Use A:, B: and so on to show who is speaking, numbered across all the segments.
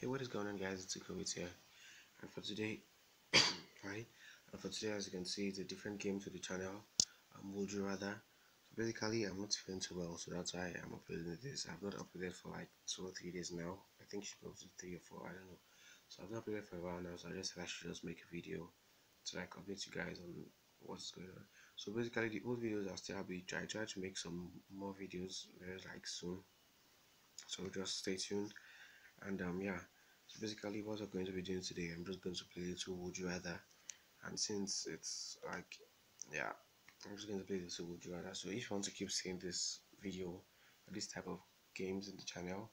A: Hey, what is going on, guys? It's Sickowitz here, and for today, right? And for today, as you can see, it's a different game to the channel. Um, would you rather? So basically, I'm not feeling too well, so that's why I'm uploading this. I've not uploaded for like two or three days now. I think she goes to three or four. I don't know. So I've not uploaded for a while now, so I just said I should just make a video to like update you guys on what's going on. So basically, the old videos I'll still be try try to make some more videos very like soon. So just stay tuned and um yeah. So basically what i'm going to be doing today i'm just going to play little would you rather. And since it's like yeah i'm just going to play this would you rather. So if you want to keep seeing this video this type of games in the channel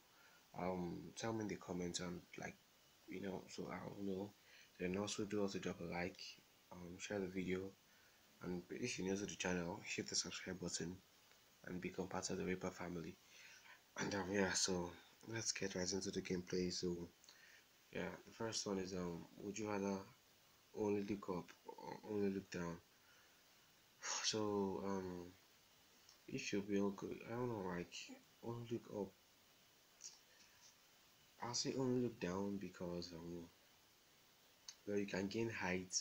A: um tell me in the comments and like you know so i'll know. Then also do also drop a like um share the video. And if you're new to the channel hit the subscribe button and become part of the Reaper family. And um yeah so let's get right into the gameplay. So yeah the first one is um would you rather only look up or only look down? So um if you be okay i don't know like only look up. I'll say only look down because um well you can gain height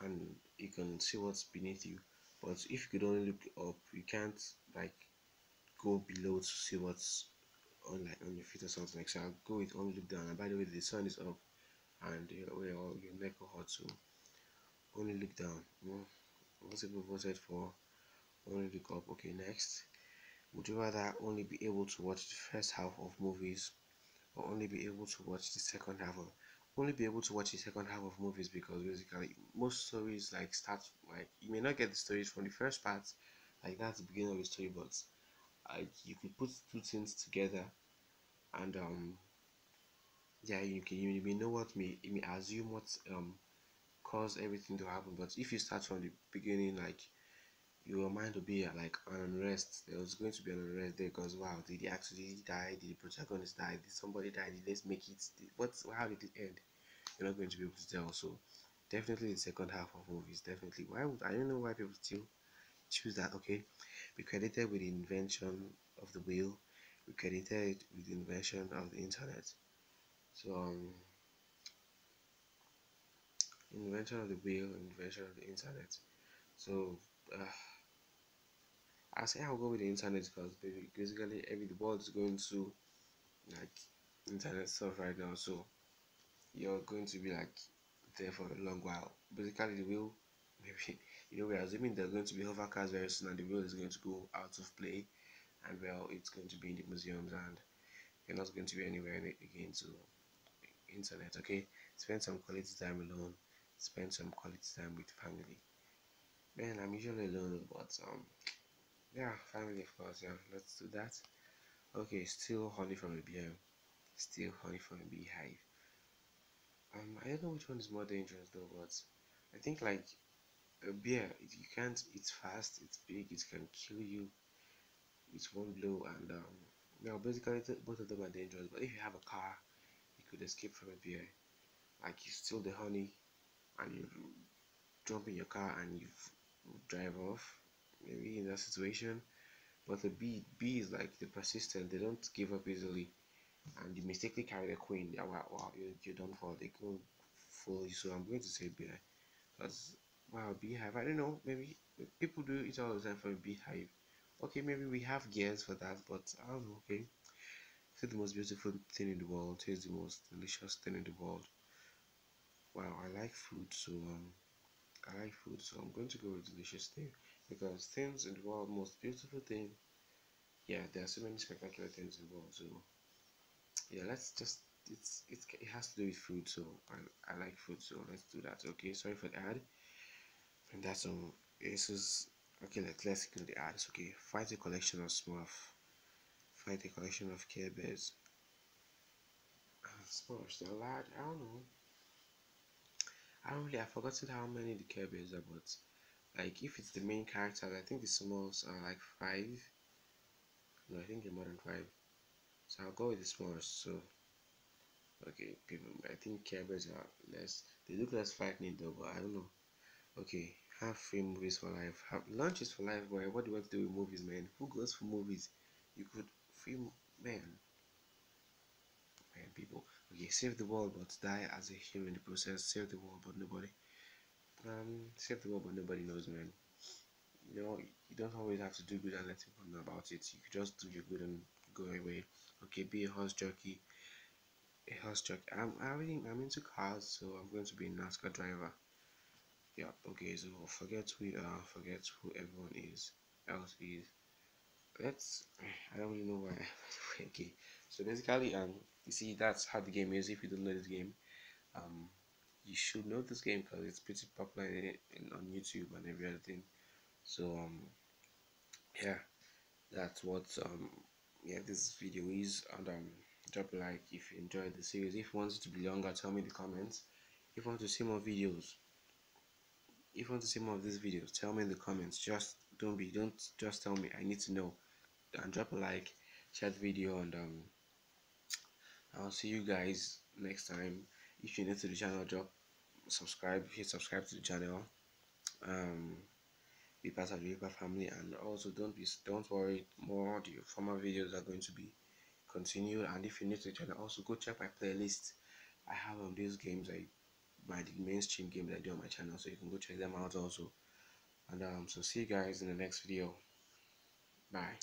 A: and you can see what's beneath you. But if you could only look up you can't like go below to see what's on like on your feet or something like so I'll go with only look down. And by the way the sun is up and uh, well, your neck or hot so only look down well, most people voted for? Only look up. Okay next. Would you rather only be able to watch the first half of movies or only be able to watch the second half of only be able to watch the second half of movies? Because basically most stories like start like you may not get the stories from the first part like that's the beginning of the story but you could put two things together and um yeah you can you may know what may you may assume what um caused everything to happen. But if you start from the beginning like your mind will be uh, like an unrest. There was going to be an unrest there because wow did he actually die? Did the protagonist die? Did somebody die? Did let's make it what's how did it end? You're not going to be able to tell. So definitely the second half of movies definitely. Why would i don't know why people still choose that okay we credited with the invention of the wheel. We credited with the invention of the internet. So um invention of the wheel invention of the internet. So uh, I say I'll go with the internet because basically every the world is going to like internet stuff right now. So you're going to be like there for a long while. Basically the wheel you know we're assuming there's going to be hover cars very soon and the wheel is going to go out of play and well it's going to be in the museums and you're not going to be anywhere again. To internet okay? Spend some quality time alone. Spend some quality time with family. Man i'm usually alone but um yeah family of course yeah let's do that. Okay still honey from a beehive. Still honey from a beehive. Um i don't know which one is more dangerous though but i think like a bear you can't it's fast it's big it can kill you with one blow and um well basically both of them are dangerous but if you have a car you could escape from a bear. Like you steal the honey and you jump in your car and you drive off maybe in that situation. But the bee bee is like the persistent they don't give up easily. And you mistakenly carry the queen. Wow, wow you, you don't fall they can fool you. So i'm going to say bear because wow beehive. I don't know. Maybe people do it all the time for a beehive. Okay maybe we have gears for that but i don't know okay? Say the most beautiful thing in the world. Taste the most delicious thing in the world. Wow i like food so um i like food so i'm going to go with delicious thing. Because things in the world most beautiful thing yeah there are so many spectacular things in the world so yeah let's just it's, it's it has to do with food so I, I like food so let's do that. Okay sorry for the ad and that's all this is okay let's let's go the ads okay. Find a collection of smurf. Find a collection of care bears uh, smurfs they're large i don't know. I don't really i've forgotten how many the care bears are but like if it's the main character i think the smurfs are like five. No i think they're more than five. So i'll go with the smurfs so okay people i think care bears are less they look less frightening though but i don't know. Okay have free movies for life have lunches for life boy what do you want to do with movies man who goes for movies you could free man man people. Okay, save the world but die as a human in the process. Save the world but nobody. Um, save the world but nobody knows, man. You know, you don't always have to do good and let people know about it. You could just do your good and go away. Okay, be a horse jockey. A horse jockey. I'm I really I'm into cars, so I'm going to be a NASCAR driver. Yeah. Okay. So forget who you are. Forget who everyone is. Else is. Let's. I don't really know why. okay. So basically, um, you see that's how the game is. If you don't know this game, um, you should know this game because it's pretty popular in, in, on YouTube and every other thing. So um, yeah, that's what um, yeah, this video is. And um, drop a like if you enjoyed the series. If you want it to be longer, tell me in the comments. If you want to see more videos, if you want to see more of these videos, tell me in the comments. Just don't be, don't just tell me. I need to know. And drop a like, share the video, and um, I'll see you guys next time. If you're new to the channel, drop subscribe. Hit subscribe to the channel. Um, be part of the Reaper family, and also don't be don't worry. More the former videos are going to be continued. And if you're new to the channel, also go check my playlist. I have on these games I my mainstream games that I do on my channel, so you can go check them out also. And um, so see you guys in the next video. Bye.